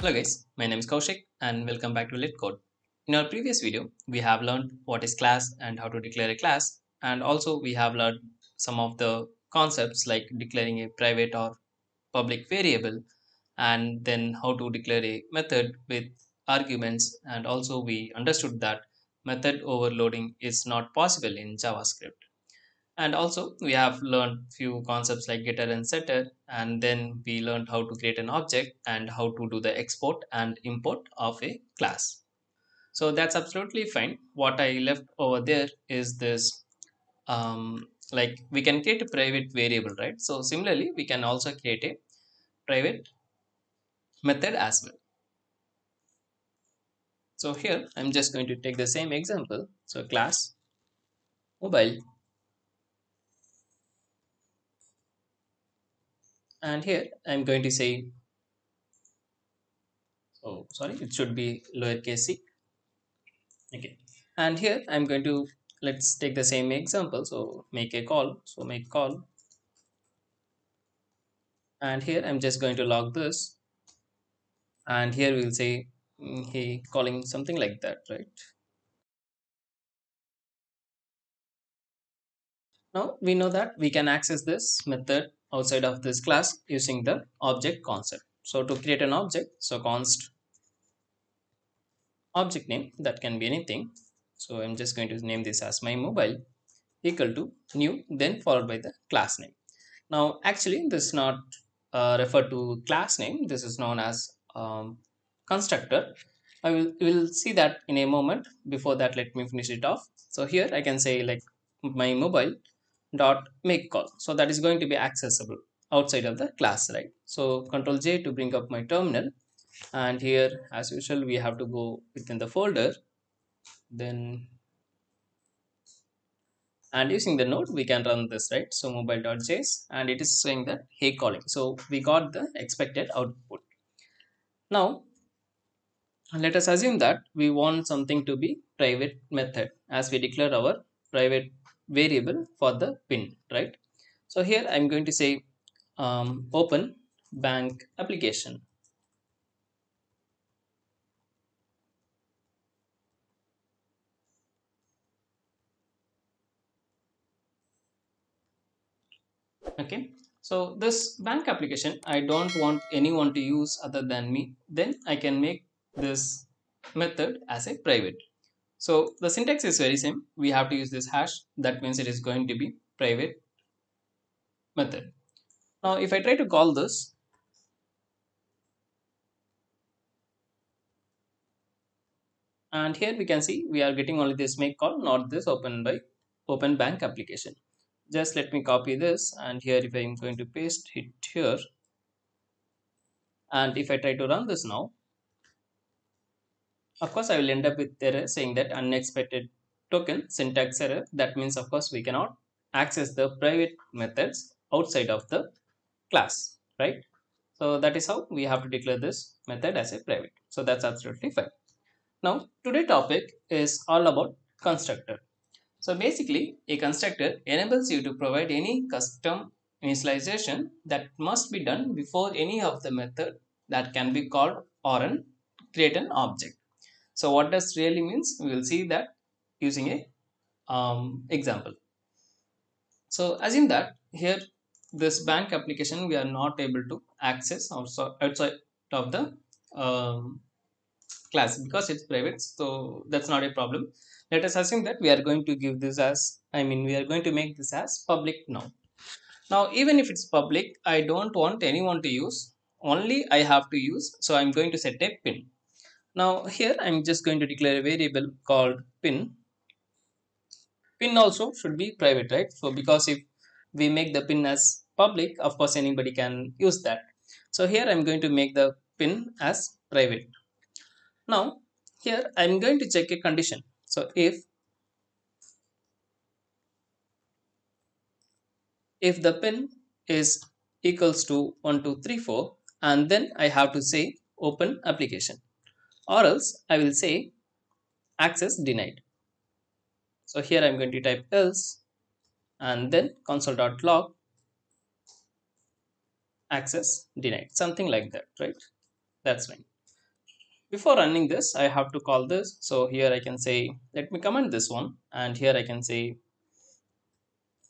Hello guys, my name is Koushik and welcome back to LetCode. In our previous video, we have learned what is class and how to declare a class and also we have learned some of the concepts like declaring a private or public variable and then how to declare a method with arguments and also we understood that method overloading is not possible in JavaScript and also we have learned few concepts like getter and setter and then we learned how to create an object and how to do the export and import of a class. So that's absolutely fine. What i left over there is this um, like we can create a private variable right? So similarly we can also create a private method as well. So here i'm just going to take the same example. So class mobile and here I'm going to say oh sorry it should be lowercase c. Okay. And here I'm going to let's take the same example. So make a call. So make call. And here I'm just going to log this. And here we'll say mm, he calling something like that right? Now we know that we can access this method outside of this class using the object concept. So to create an object, so const object name that can be anything. So I'm just going to name this as my mobile equal to new then followed by the class name. Now actually this is not uh, referred to class name. This is known as um, constructor. I will will see that in a moment. Before that, let me finish it off. So here I can say like my mobile dot make call. So that is going to be accessible outside of the class right? So control j to bring up my terminal. And here as usual we have to go within the folder. Then and using the node we can run this right? So mobile.js and it is saying that hey calling. So we got the expected output. Now let us assume that we want something to be private method. As we declare our private variable for the pin right? So here i'm going to say um, open bank application. Okay so this bank application i don't want anyone to use other than me. Then i can make this method as a private so the syntax is very same. We have to use this hash. That means it is going to be private method. Now if I try to call this, and here we can see we are getting only this make call, not this open by open bank application. Just let me copy this and here if I am going to paste it here and if I try to run this now of course, I will end up with error saying that unexpected token syntax error. That means, of course, we cannot access the private methods outside of the class, right? So that is how we have to declare this method as a private. So that's absolutely fine. Now, today topic is all about constructor. So basically, a constructor enables you to provide any custom initialization that must be done before any of the method that can be called or an create an object. So what does really means? We will see that using a um, example. So assume that here this bank application we are not able to access outside of the um, class because it's private. So that's not a problem. Let us assume that we are going to give this as i mean we are going to make this as public now. Now even if it's public i don't want anyone to use. Only i have to use. So i'm going to set a pin now here I'm just going to declare a variable called pin. Pin also should be private, right? So because if we make the pin as public, of course anybody can use that. So here I'm going to make the pin as private. Now here I'm going to check a condition. So if if the pin is equals to 1234 and then I have to say open application or else I will say access denied. So here I'm going to type else and then console.log access denied. Something like that right? That's fine. Before running this I have to call this. So here I can say let me comment this one and here I can say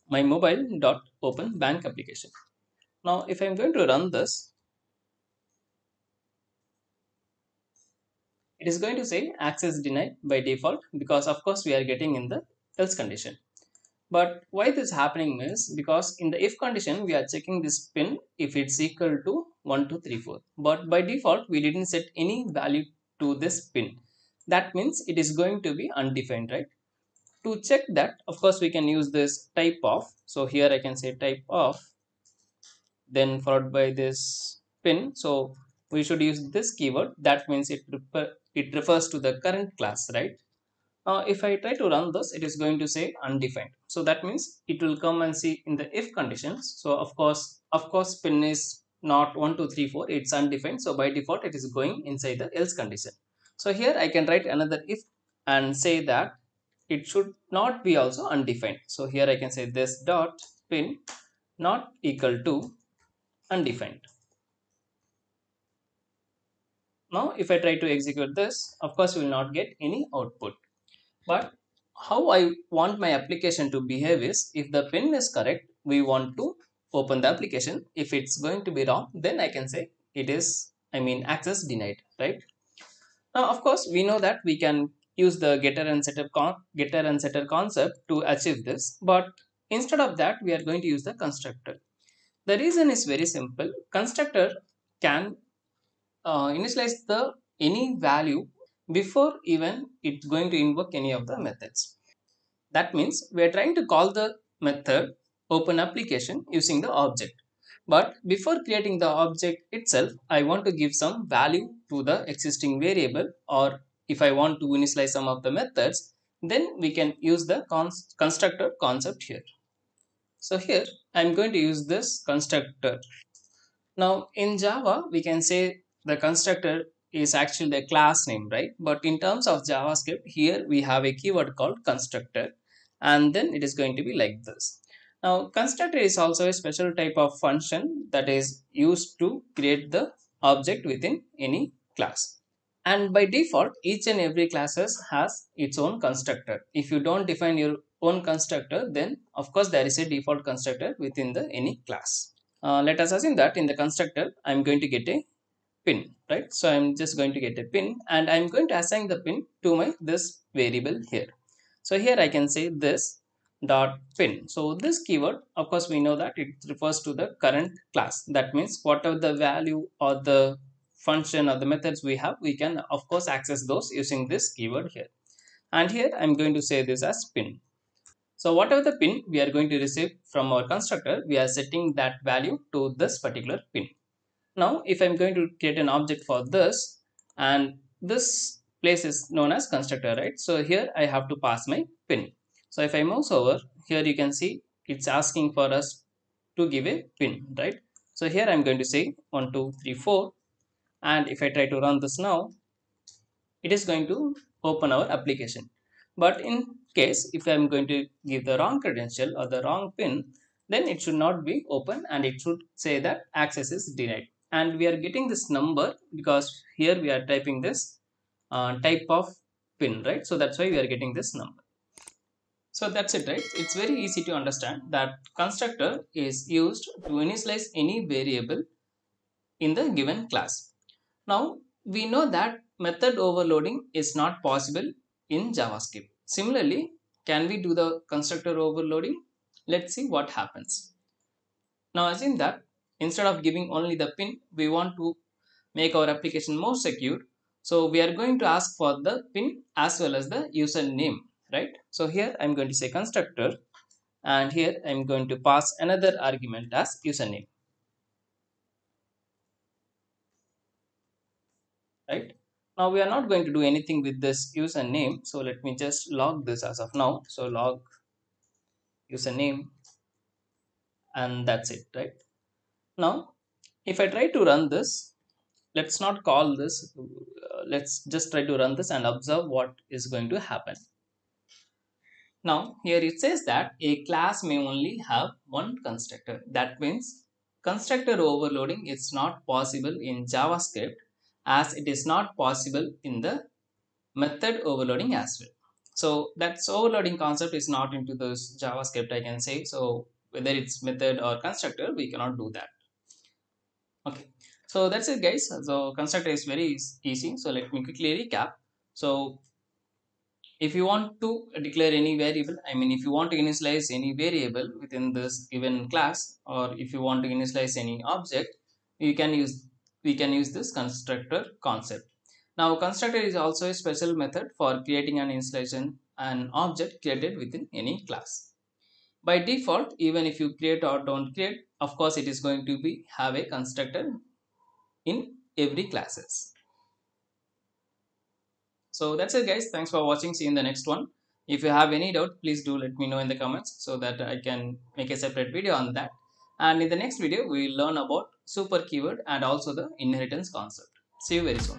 my mobile dot open bank application. Now if I'm going to run this it is going to say access denied by default because of course we are getting in the else condition. But why this happening is because in the if condition we are checking this pin if it's equal to 1 2 3 4 but by default we didn't set any value to this pin. That means it is going to be undefined right? To check that of course we can use this type of. So here i can say type of then followed by this pin. So we should use this keyword. That means it it refers to the current class right uh, if I try to run this, it is going to say undefined. So that means it will come and see in the if conditions. So of course, of course, pin is not 1, 2, 3, 4, it's undefined. So by default, it is going inside the else condition. So here I can write another if and say that it should not be also undefined. So here I can say this dot pin not equal to undefined. Now if I try to execute this, of course we will not get any output. But how I want my application to behave is if the pin is correct, we want to open the application. If it's going to be wrong, then I can say it is, I mean, access denied, right? Now, of course, we know that we can use the getter and setter getter and setter concept to achieve this. But instead of that, we are going to use the constructor. The reason is very simple. Constructor can uh, initialize the any value before even it's going to invoke any of the methods. That means we are trying to call the method open application using the object. But before creating the object itself, I want to give some value to the existing variable or if I want to initialize some of the methods, then we can use the constructor concept here. So here I'm going to use this constructor. Now in Java, we can say the constructor is actually the class name, right? But in terms of JavaScript, here we have a keyword called constructor and then it is going to be like this. Now, constructor is also a special type of function that is used to create the object within any class. And by default, each and every classes has its own constructor. If you don't define your own constructor, then of course there is a default constructor within the any class. Uh, let us assume that in the constructor, I'm going to get a pin right? So i'm just going to get a pin and i'm going to assign the pin to my this variable here. So here i can say this dot pin. So this keyword of course we know that it refers to the current class. That means whatever the value or the function or the methods we have we can of course access those using this keyword here. And here i'm going to say this as pin. So whatever the pin we are going to receive from our constructor we are setting that value to this particular pin now, if I'm going to create an object for this and this place is known as constructor, right? So here I have to pass my pin. So if I mouse over, here you can see it's asking for us to give a pin, right? So here I'm going to say 1, 2, 3, 4. And if I try to run this now, it is going to open our application. But in case if I'm going to give the wrong credential or the wrong pin, then it should not be open and it should say that access is denied and we are getting this number because here we are typing this uh, type of pin right? So that's why we are getting this number. So that's it right? It's very easy to understand that constructor is used to initialize any variable in the given class. Now we know that method overloading is not possible in javascript. Similarly can we do the constructor overloading? Let's see what happens. Now assume that instead of giving only the pin we want to make our application more secure. So we are going to ask for the pin as well as the username right? So here i'm going to say constructor and here i'm going to pass another argument as username right? Now we are not going to do anything with this username so let me just log this as of now. So log username and that's it right now, if I try to run this, let's not call this, uh, let's just try to run this and observe what is going to happen. Now, here it says that a class may only have one constructor. That means constructor overloading is not possible in JavaScript as it is not possible in the method overloading as well. So that's overloading concept is not into this JavaScript I can say. So whether it's method or constructor, we cannot do that. Okay, so that's it guys. So constructor is very easy. So let me quickly recap. So if you want to declare any variable, I mean if you want to initialize any variable within this given class or if you want to initialize any object, you can use we can use this constructor concept. Now constructor is also a special method for creating an initialization an object created within any class. By default, even if you create or don't create, of course it is going to be have a constructor in every classes. So that's it guys. Thanks for watching. See you in the next one. If you have any doubt, please do let me know in the comments so that I can make a separate video on that. And in the next video, we will learn about super keyword and also the inheritance concept. See you very soon.